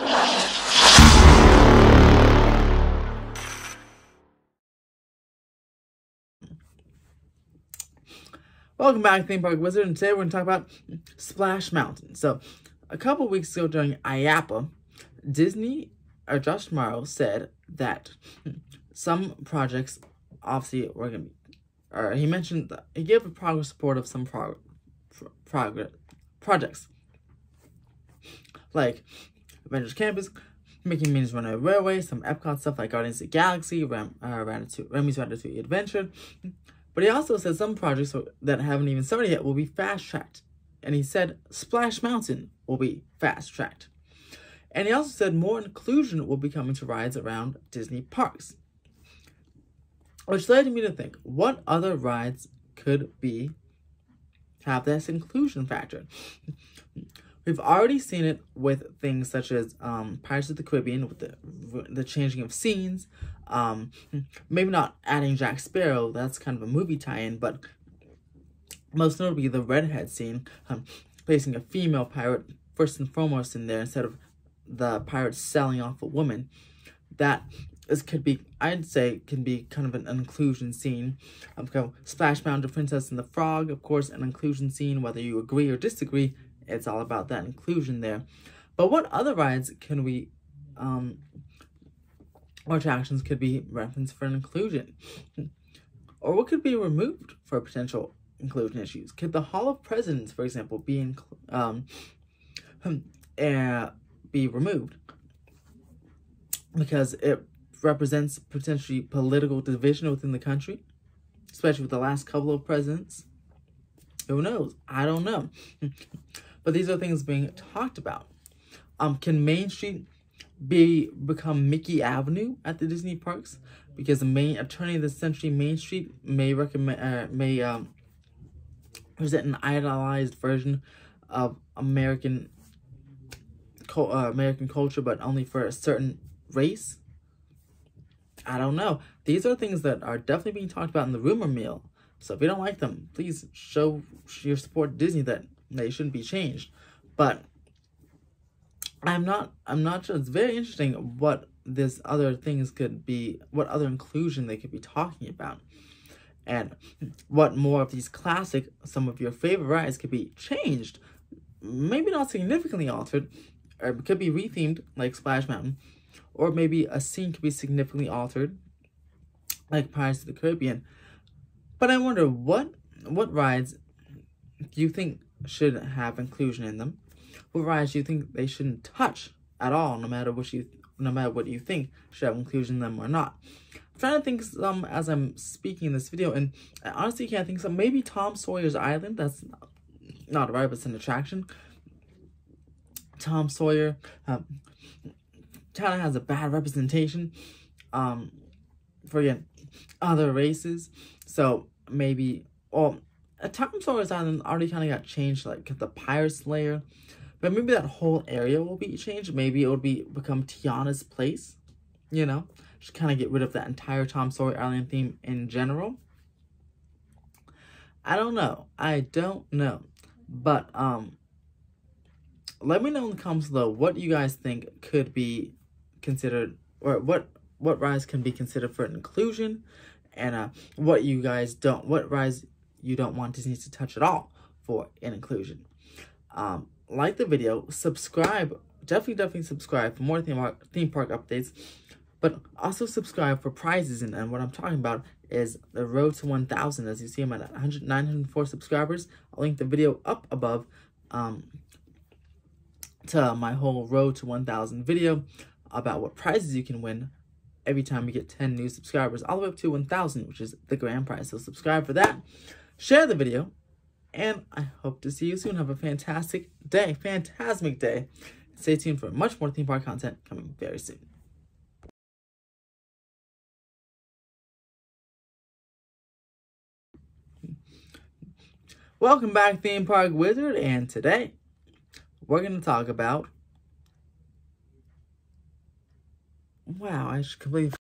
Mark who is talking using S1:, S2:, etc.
S1: Welcome back, Theme Park Wizard, and today we're going to talk about Splash Mountain. So, a couple weeks ago during IAAPA, Disney, or Josh D'Amaro, said that some projects, obviously, were going to be, or he mentioned, that he gave a progress report of some prog progress projects, like Avengers Campus, Mickey Minnie's Runaway Railway, some Epcot stuff like Guardians of the Galaxy, Ram, uh, Ratatouille, Remy's Ratatouille Adventure, but he also said some projects that haven't even started yet will be fast-tracked. And he said Splash Mountain will be fast-tracked. And he also said more inclusion will be coming to rides around Disney parks. Which led me to think, what other rides could be have this inclusion factor? We've already seen it with things such as um, Pirates of the Caribbean, with the the changing of scenes. Um, maybe not adding Jack Sparrow, that's kind of a movie tie-in, but most notably the redhead scene, um, placing a female pirate first and foremost in there instead of the pirate selling off a woman. That is could be, I'd say, can be kind of an inclusion scene. Um, Splash Mountain Princess and the Frog, of course, an inclusion scene, whether you agree or disagree it's all about that inclusion there. But what other rides can we, um, or attractions could be referenced for inclusion? or what could be removed for potential inclusion issues? Could the Hall of Presidents, for example, be um, uh, be removed because it represents potentially political division within the country, especially with the last couple of presidents? Who knows? I don't know. But these are things being talked about. Um, can Main Street be become Mickey Avenue at the Disney parks? Because the main attorney of the century Main Street may recommend uh, may um present an idealized version of American uh, American culture, but only for a certain race. I don't know. These are things that are definitely being talked about in the rumor mill. So if you don't like them, please show your support Disney that they shouldn't be changed. But I'm not I'm not sure it's very interesting what this other things could be what other inclusion they could be talking about. And what more of these classic, some of your favorite rides could be changed. Maybe not significantly altered, or could be rethemed like Splash Mountain. Or maybe a scene could be significantly altered, like Pirates of the Caribbean. But I wonder what what rides do you think should have inclusion in them. Rides you think they shouldn't touch at all, no matter what you no matter what you think should have inclusion in them or not. I'm trying to think some as I'm speaking in this video, and I honestly can't think some. Maybe Tom Sawyer's Island. That's not a ride, but it's an attraction. Tom Sawyer um, kind of has a bad representation um, for again, other races. So maybe, well, Tom Sawyer's Island already kind of got changed, like the Pirate's Lair. But maybe that whole area will be changed. Maybe it will be become Tiana's place, you know? Just kind of get rid of that entire Tom Sawyer Island theme in general. I don't know. I don't know. But, um, let me know in the comments below what you guys think could be considered, or what, what rides can be considered for inclusion, and, uh, what you guys don't, what rides you don't want Disney to touch at all for an inclusion. Um, like the video, subscribe, definitely, definitely subscribe for more theme park, theme park updates, but also subscribe for prizes. And, and what I'm talking about is the road to 1,000. As you see, I'm at 100, 904 subscribers. I'll link the video up above um, to my whole road to 1,000 video about what prizes you can win every time you get 10 new subscribers, all the way up to 1,000, which is the grand prize. So subscribe for that share the video, and I hope to see you soon. Have a fantastic day, fantastic day. Stay tuned for much more theme park content coming very soon. Welcome back, Theme Park Wizard, and today we're going to talk about... Wow, I should completely